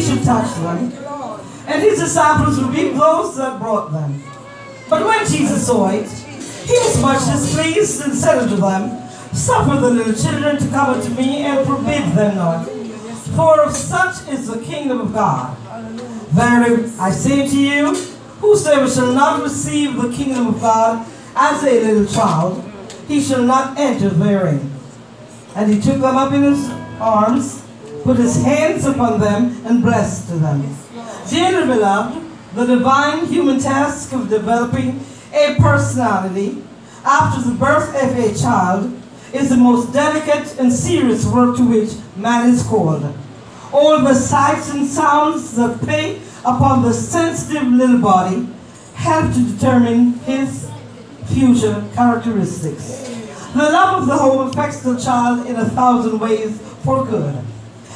should touch them. And his disciples rebuked those that brought them. But when Jesus saw it, he was much displeased and said unto them, Suffer the little children to come unto me and forbid them not. For of such is the kingdom of God. Verily, I say to you, whosoever shall not receive the kingdom of God as a little child, he shall not enter therein. And he took them up in his arms, put his hands upon them, and blessed them. Dearly beloved, the divine human task of developing a personality after the birth of a child is the most delicate and serious work to which man is called. All the sights and sounds that play upon the sensitive little body help to determine his future characteristics. The love of the home affects the child in a thousand ways for good.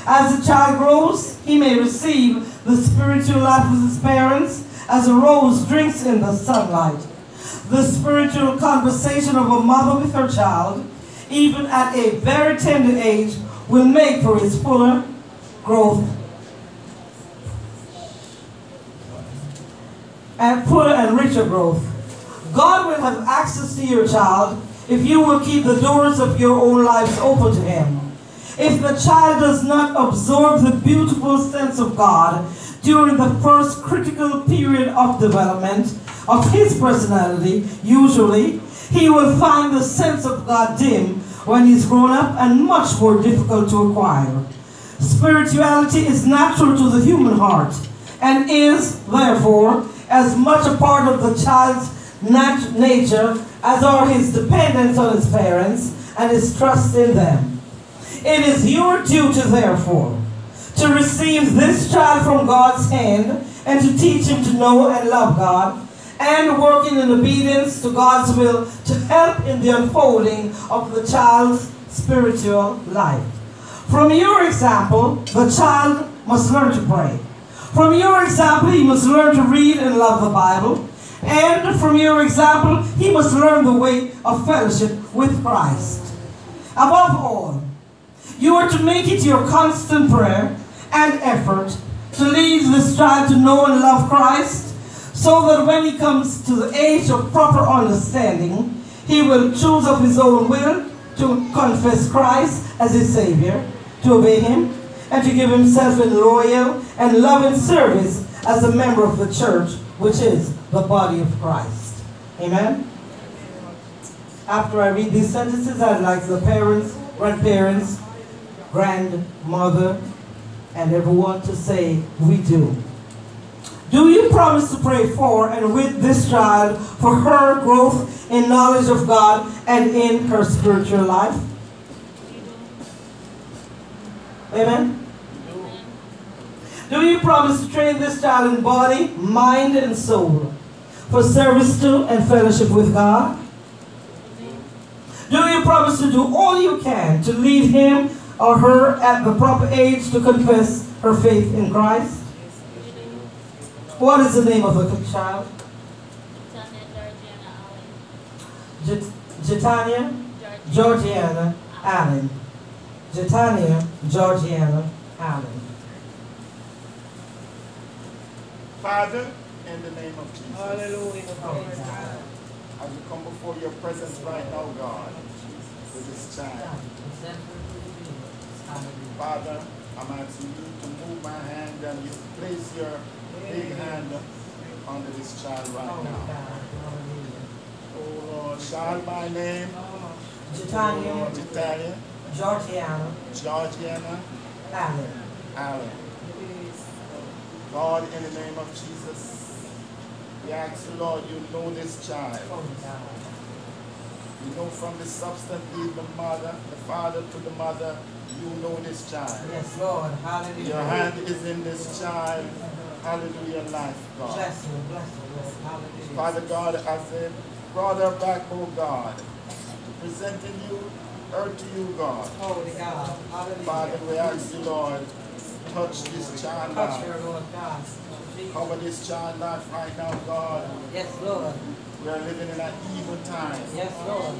As the child grows, he may receive the spiritual life of his parents as a rose drinks in the sunlight. The spiritual conversation of a mother with her child, even at a very tender age, will make for its fuller growth and fuller and richer growth. God will have access to your child if you will keep the doors of your own lives open to him. If the child does not absorb the beautiful sense of God during the first critical period of development of his personality, usually, he will find the sense of God dim when he's grown up and much more difficult to acquire. Spirituality is natural to the human heart and is, therefore, as much a part of the child's nat- nature as are his dependence on his parents and his trust in them. It is your duty, therefore, to receive this child from God's hand and to teach him to know and love God and working in obedience to God's will to help in the unfolding of the child's spiritual life. From your example, the child must learn to pray. From your example, he must learn to read and love the Bible. And from your example, he must learn the way of fellowship with Christ. Above all, you are to make it your constant prayer and effort to lead this child to know and love Christ so that when he comes to the age of proper understanding, he will choose of his own will to confess Christ as his Savior, to obey him, and to give himself in loyal and loving service as a member of the church, which is the body of Christ. Amen? After I read these sentences, I'd like the parents, grandparents, grandmother, and everyone to say, we do. Do you promise to pray for and with this child for her growth in knowledge of God and in her spiritual life? Amen? Do you promise to train this child in body, mind, and soul for service to and fellowship with God? Do you promise to do all you can to lead him or her at the proper age to confess her faith in Christ? What is the name of the child? Jit- Jitania Georgiana Allen. Jitania Georgiana Allen. Father, in the name of Jesus, Hallelujah. Oh, as we come before your presence right now, God, with this child. Father, I'm asking you to move my hand and you place your big hand under this child right oh, now. Oh Lord, child by name, Jitania Italian, oh, Georgiana Georgiana Allen. Allen. God, in the name of Jesus, we ask you, Lord, you know this child. Oh, you know from the substance the mother, the father to the mother, you know this child. Yes, Lord. Hallelujah. Your hand is in this child. Hallelujah, life, God. Bless you, bless you, Lord. Hallelujah. Father God, as they brought her back, oh God, presenting you, her to you, God. Holy God. Hallelujah. Father, we ask you, Lord, touch this child Touch her, Lord God. Cover this child life right now, God. Yes, Lord. We are living in an evil time, Yes, Lord.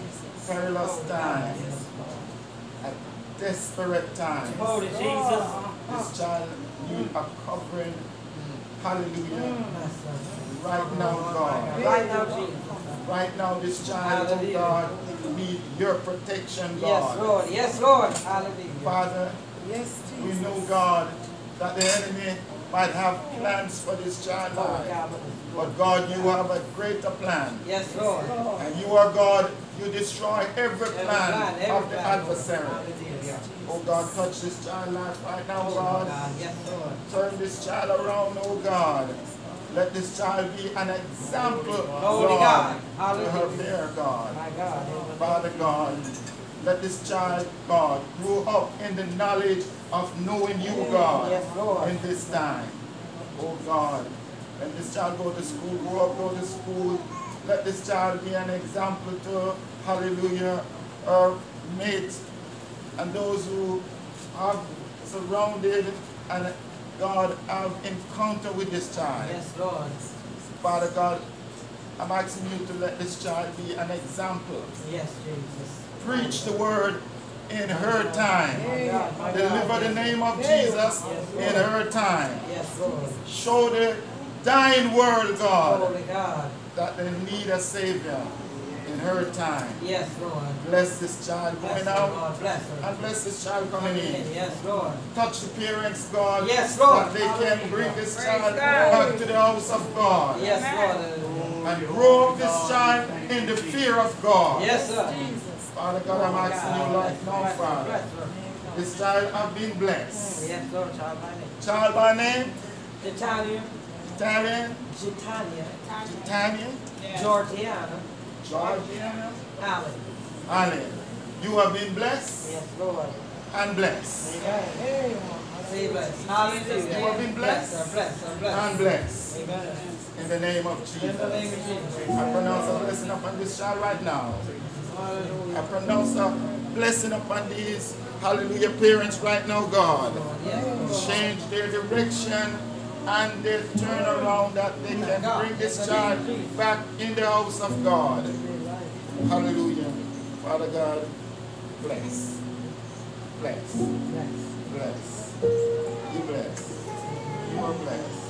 perilous time. Yes, desperate oh, times. Holy Jesus. This child need a covering. Hallelujah. Mm. Right now, oh, God. Right now, Jesus. Right now, this child, oh God, need your protection, Yes, Lord. Yes, Lord. Hallelujah. Father, Yes, Jesus. we know, God, that the enemy might have plans for this child Lord life. But God, you have a greater plan. Yes, Lord. And you are God, you destroy every Every plan plan, every of the plan, Lord. adversary. Oh God, touch this child life right now, Oh, God. God. Yes, Lord. Turn this child around, oh God. Let this child be an example, Holy Lord, God. to her dear God. My God. Father God, let this child, God, grow up in the knowledge of knowing you, God, Yes, Lord. in this time. Oh God, let this child go to school, grow up, go to school. Let this child be an example to, hallelujah, her mates and those who have surrounded and God have encounter with this child. Yes, Lord. Father God, I'm asking you to let this child be an example. Yes, Jesus. Preach the word in her time. My God. My God. Deliver the name of Jesus in her time. Yes, Lord. Show the dying world, God, God. that they need a Savior in her time. Yes, Lord. Bless this child Bless going her, out Lord. Bless her. and bless this child coming in. Yes, Lord. Touch the parents, God, Yes, Lord. that they can bring this Praise child God. back to the house of God Yes, Lord. and grow up this child in the fear of God. Yes, sir. Jesus. Father God, I'm asking you right now, Father. This child have been blessed. Yes, Lord. Child by name. Child by name, Titania. Italian, Titania. Titania, Georgiana. Georgiana, Allen. Allen. You have been blessed Yes, Lord. and blessed. Amen. Say bless. Hallelujah. You have been Bless blessed her, bless her, bless and blessed Amen. in the name of Jesus. In the name of Jesus. I pronounce a blessing upon this child right now. I pronounce a blessing upon these, hallelujah, parents right now, God. Yes, Change their direction and they turn around that they can bring this child back in the house of God. Hallelujah. Father God, bless. Bless. Bless. You bless. You are blessed.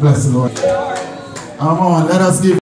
Bless the Lord. Come on, let us give